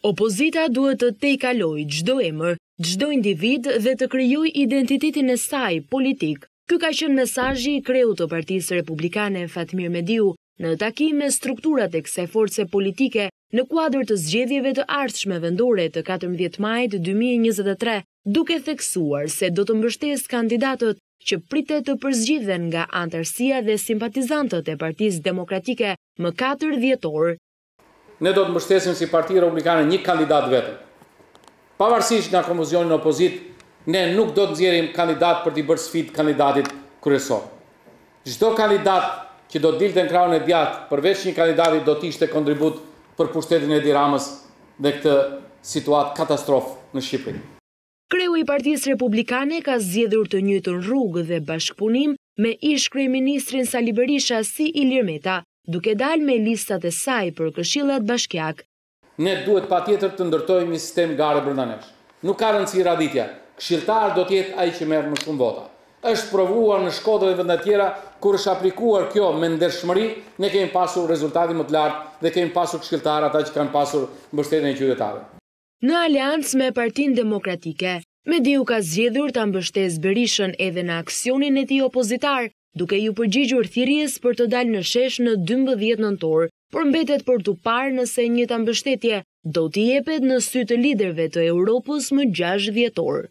Opozita duhet të tejkalojë çdo emër, çdo individ dhe të krijojë identitetin e saj politik. Ky ka qenë mesazhi i kreut të Partisë Republikane Fatmir Mediu në takim me strukturat e kësaj force politike në kuadër të zgjedhjeve të ardhshme vendore të 14 majit 2023, duke theksuar se do të mbështesë kandidatët që pritet të përzgjidhen nga anëtarësia dhe simpatizantët e Partisë Demokratike më katër dhjetor. Ne do të mbështesim si Parti Republikane një kandidat vetëm. Pavarësisht nga konfuzioni në opozitë, ne nuk do të nxjerrim kandidat për t'i bërë sfidë kandidatit kryesor. Çdo kandidat që do të dilte në krahun e djathtë përveç një kandidati do të ishte kontribut për pushtetin e Edi Ramës dhe këtë situatë katastrofë në Shqipëri. Kreu i Partisë Republikane ka zgjedhur të njëjtën rrugë dhe bashkëpunim me ish-kryeministrin Sali Berisha si Ilir Meta, duke dalë me listat e saj për këshillat bashkiakë. Ne duhet patjetër të ndërtojmë një sistem gare brenda nesh. Nuk ka rëndësi radhitja, këshilltar do të jetë ai që merr më shumë vota. Është provuar në Shkodër dhe vende tjera kur është aplikuar kjo me ndershmëri, ne kemi pasur rezultatin më të lartë dhe kemi pasur këshilltarë ata që kanë pasur mbështetjen e qytetarëve. Në aleancë me Partinë Demokratike, Mediu ka zgjedhur ta mbështesë Berishën edhe në aksionin e tij opozitar, duke iu përgjigjur thirrjes për të dalë në shesh në dymbëdhjetë nëntor, por mbetet për t'u parë nëse e njëjta mbështetje do t'i jepet në sy të liderëve të Europës më gjashtë dhjetor.